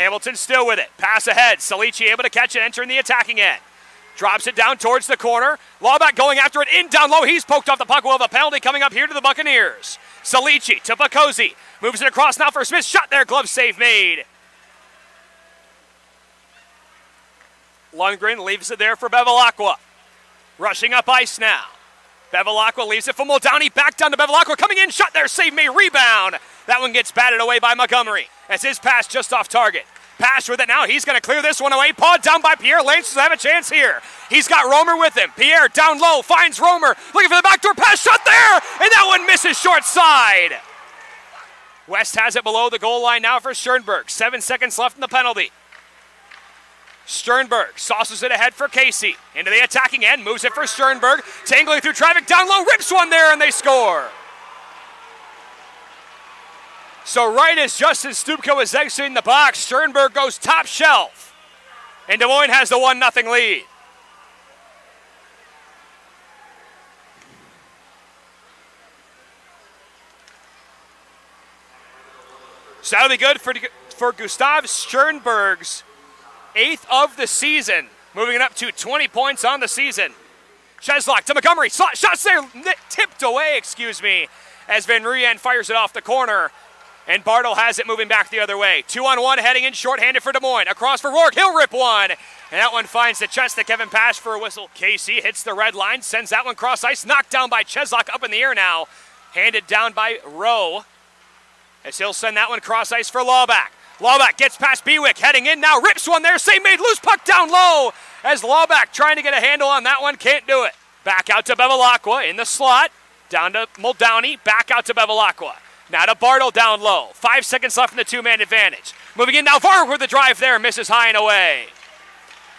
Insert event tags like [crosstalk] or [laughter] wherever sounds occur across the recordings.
Hamilton still with it. Pass ahead. Salici able to catch it, entering the attacking end. Drops it down towards the corner. Laubach going after it in down low. He's poked off the puck. We'll have a penalty coming up here to the Buccaneers. Salici to Pacosi. Moves it across now for Smith. Shot there. Glove save made. Lundgren leaves it there for Bevilacqua. Rushing up ice now. Bevilacqua leaves it for Muldowney. Back down to Bevilacqua. Coming in. Shot there. Save made. Rebound. That one gets batted away by Montgomery. As his pass just off target. Pass with it now. He's going to clear this one away. Pawed down by Pierre. Lancers have a chance here. He's got Romer with him. Pierre down low finds Romer. Looking for the backdoor pass. Shot there. And that one misses short side. West has it below the goal line now for Sternberg. Seven seconds left in the penalty. Sternberg sauces it ahead for Casey. Into the attacking end. Moves it for Sternberg. Tangling through traffic down low. Rips one there and they score. So right as Justin Stupka was exiting the box, Sternberg goes top shelf. And Des Moines has the 1 0 lead. So that'll be good for, for Gustav Sternberg's eighth of the season, moving it up to 20 points on the season. Cheslock to Montgomery. Shots there, tipped away, excuse me, as Van Rooyen fires it off the corner. And Bartle has it moving back the other way. Two on one, heading in shorthanded for Des Moines. Across for Rourke. He'll rip one. And that one finds the chest to Kevin Pasche for a whistle. Casey hits the red line, sends that one cross ice. Knocked down by Cheslock up in the air now. Handed down by Rowe. As he'll send that one cross ice for Laubach. Laubach gets past Bewick, heading in now, rips one there. Save made, loose puck down low. As Laubach trying to get a handle on that one, can't do it. Back out to Bevilacqua in the slot. Down to Muldowney, back out to Bevilacqua. Now to Bartle down low. Five seconds left in the two man advantage. Moving in now, Varg with the drive there, misses high and away.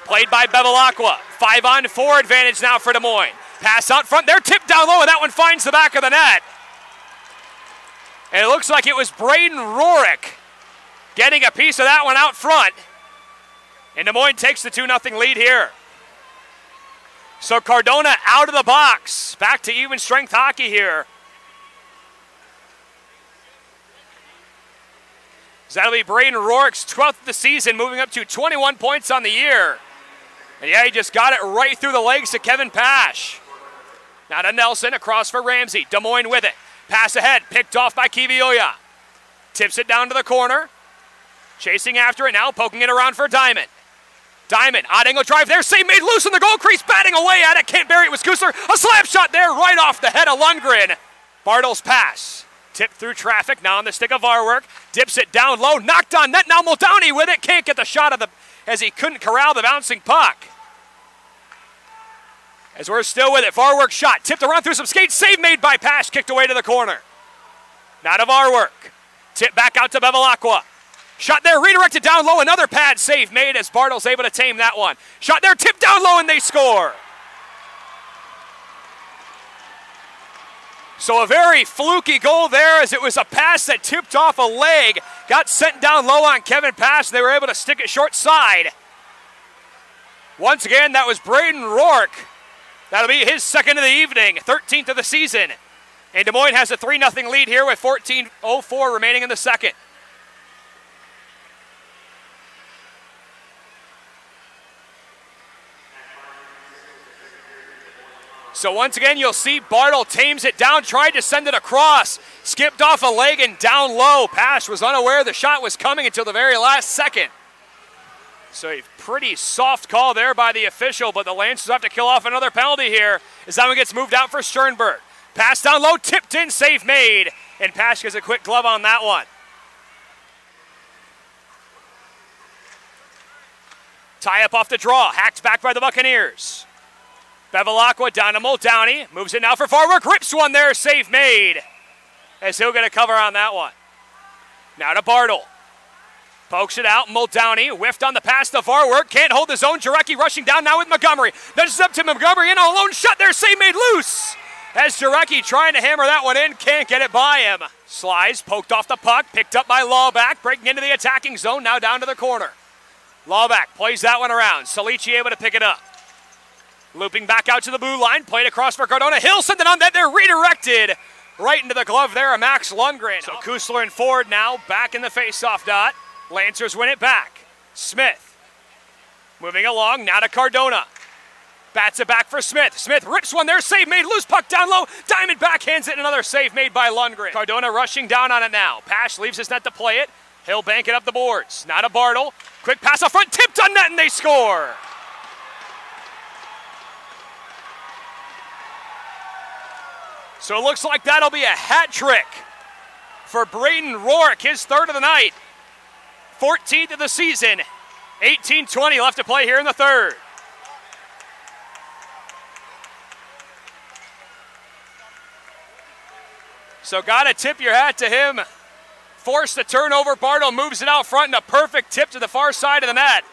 Played by Bevilacqua. Five on four advantage now for Des Moines. Pass out front there, tipped down low, and that one finds the back of the net. And it looks like it was Braden Rorick getting a piece of that one out front. And Des Moines takes the 2 0 lead here. So Cardona out of the box. Back to even strength hockey here. That'll be Braden Rorick's 12th of the season, moving up to 21 points on the year. And yeah, he just got it right through the legs to Kevin Pasche. Now to Nelson, across for Ramsey. Des Moines with it. Pass ahead, picked off by Kivioya. Tips it down to the corner. Chasing after it now, poking it around for Diamond. Diamond, odd angle drive there, save made loose in the goal crease, batting away at it, can't bury it with Kusler. A slap shot there, right off the head of Lundgren. Bartle's pass. Tipped through traffic, now on the stick of Varwork. Dips it down low, knocked on net. Now Muldowney with it, can't get the shot of the as he couldn't corral the bouncing puck. As we're still with it, Varwork shot, tipped around through some skates, save made by Pasche, kicked away to the corner. Now to Varwork. Tip back out to Bevilacqua. Shot there, redirected down low, another pad save made as Bartle's able to tame that one. Shot there, tipped down low, and they score. So a very fluky goal there as it was a pass that tipped off a leg, got sent down low on Kevin Pasche, and they were able to stick it short side. Once again, that was Braden Rourke. That'll be his second of the evening, 13th of the season. And Des Moines has a 3 0 lead here with 14.04 remaining in the second. So once again, you'll see Bartle tames it down, tried to send it across, skipped off a leg and down low. Pasche was unaware the shot was coming until the very last second. So a pretty soft call there by the official, but the Lancers have to kill off another penalty here as that one gets moved out for Sternberg. Pass down low, tipped in, save made, and Pasche gets a quick glove on that one. Tie up off the draw, hacked back by the Buccaneers. Bevilacqua down to Muldowney. Moves it now for Varwork. Rips one there. Save made. As he'll get a cover on that one. Now to Bartle. Pokes it out. Muldowney whiffed on the pass to Varwork. Can't hold his own. Jarecki rushing down now with Montgomery. Is up to Montgomery in a lone shot there. Save made loose. As Jarecki trying to hammer that one in. Can't get it by him. Slides poked off the puck. Picked up by Laubach. Breaking into the attacking zone. Now down to the corner. Laubach plays that one around. Salici able to pick it up. Looping back out to the blue line, played across for Cardona. Hill sent it on that. They're redirected right into the glove there of Max Lundgren. So Kusler and Ford now back in the faceoff dot. Lancers win it back. Smith moving along, now to Cardona. Bats it back for Smith. Smith rips one there, save made, loose puck down low. Diamond backhands it, another save made by Lundgren. Cardona rushing down on it now. Pasche leaves his net to play it. He'll bank it up the boards. Not a Bartle. Quick pass up front, tipped on net, and they score. So it looks like that'll be a hat trick for Braden Rourke, his third of the night. 14th of the season. 18-20 left to play here in the third. So got to tip your hat to him. Force the turnover. Bartle moves it out front and a perfect tip to the far side of the net.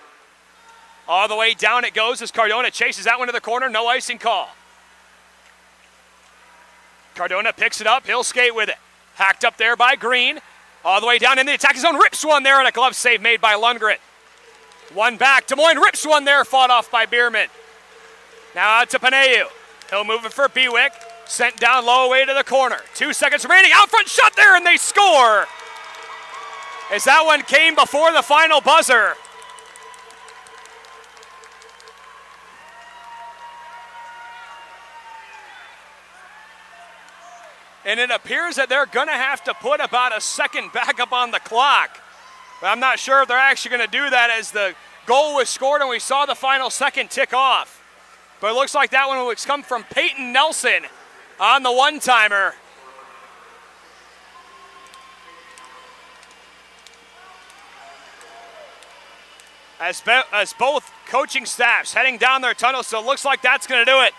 All the way down it goes as Cardona chases that one to the corner. No icing call. Cardona picks it up. He'll skate with it. Hacked up there by Green. All the way down in the attacking zone. Rips one there and a glove save made by Lundgren. One back. Des Moines rips one there. Fought off by Bierman. Now out to Paneu. He'll move it for Bewick. Sent down low away to the corner. Two seconds remaining. Out front shot there and they score. As that one came before the final buzzer. And it appears that they're going to have to put about a second [laughs] back up on the clock. But I'm not sure if they're actually going to do that as the goal was scored and we saw the final second tick off. But it looks like that one was come from Peyton Nelson on the one timer. As, as both coaching staffs heading down their tunnel, so it looks like that's going to do it.